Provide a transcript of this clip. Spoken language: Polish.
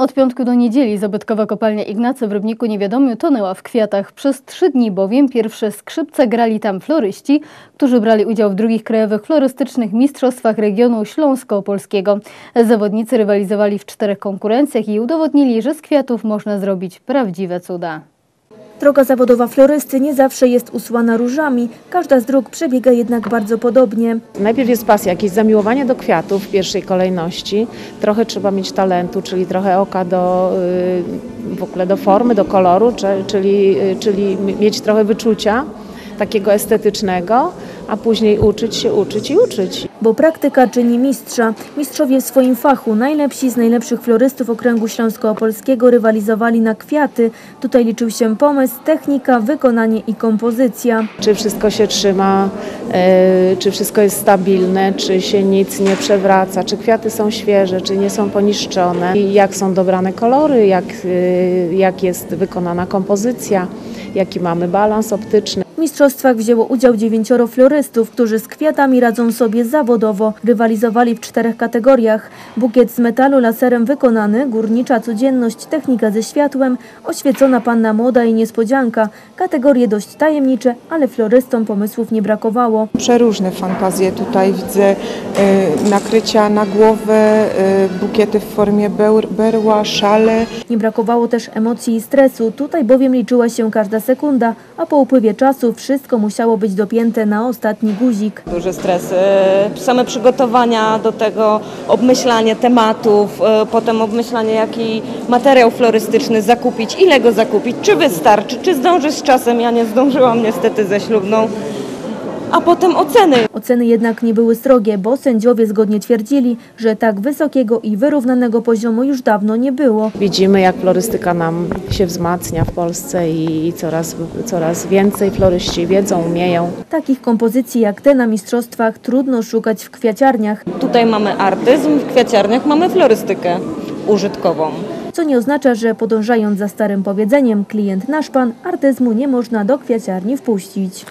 Od piątku do niedzieli zabytkowa kopalnia Ignacy w Rybniku Niewiadomiu tonęła w kwiatach. Przez trzy dni bowiem pierwsze skrzypce grali tam floryści, którzy brali udział w drugich krajowych florystycznych mistrzostwach regionu śląsko-polskiego. Zawodnicy rywalizowali w czterech konkurencjach i udowodnili, że z kwiatów można zrobić prawdziwe cuda. Droga zawodowa florysty nie zawsze jest usłana różami, każda z dróg przebiega jednak bardzo podobnie. Najpierw jest pasja, jakieś zamiłowanie do kwiatów w pierwszej kolejności. Trochę trzeba mieć talentu, czyli trochę oka do, y, w ogóle do formy, do koloru, czyli, y, czyli mieć trochę wyczucia takiego estetycznego, a później uczyć się, uczyć i uczyć. Bo praktyka czyni mistrza. Mistrzowie w swoim fachu, najlepsi z najlepszych florystów okręgu śląsko-opolskiego rywalizowali na kwiaty. Tutaj liczył się pomysł, technika, wykonanie i kompozycja. Czy wszystko się trzyma, yy, czy wszystko jest stabilne, czy się nic nie przewraca, czy kwiaty są świeże, czy nie są poniszczone, i jak są dobrane kolory, jak, yy, jak jest wykonana kompozycja, jaki mamy balans optyczny. Mistrzostwach wzięło udział dziewięcioro florystów, którzy z kwiatami radzą sobie zawodowo. Rywalizowali w czterech kategoriach. Bukiet z metalu laserem wykonany, górnicza codzienność, technika ze światłem, oświecona panna młoda i niespodzianka. Kategorie dość tajemnicze, ale florystom pomysłów nie brakowało. Przeróżne fantazje tutaj widzę, y, nakrycia na głowę, y, bukiety w formie berła, szale. Nie brakowało też emocji i stresu, tutaj bowiem liczyła się każda sekunda, a po upływie czasu wszystko musiało być dopięte na ostatni guzik. Duży stres, same przygotowania do tego, obmyślanie tematów, e, potem obmyślanie jaki materiał florystyczny zakupić, ile go zakupić, czy wystarczy, czy zdąży z czasem. Ja nie zdążyłam niestety ze ślubną a potem oceny. Oceny jednak nie były strogie, bo sędziowie zgodnie twierdzili, że tak wysokiego i wyrównanego poziomu już dawno nie było. Widzimy, jak florystyka nam się wzmacnia w Polsce i coraz, coraz więcej floryści wiedzą, umieją. Takich kompozycji jak te na mistrzostwach trudno szukać w kwiaciarniach. Tutaj mamy artyzm, w kwiaciarniach mamy florystykę użytkową co nie oznacza, że podążając za starym powiedzeniem klient nasz pan, artyzmu nie można do kwiaciarni wpuścić.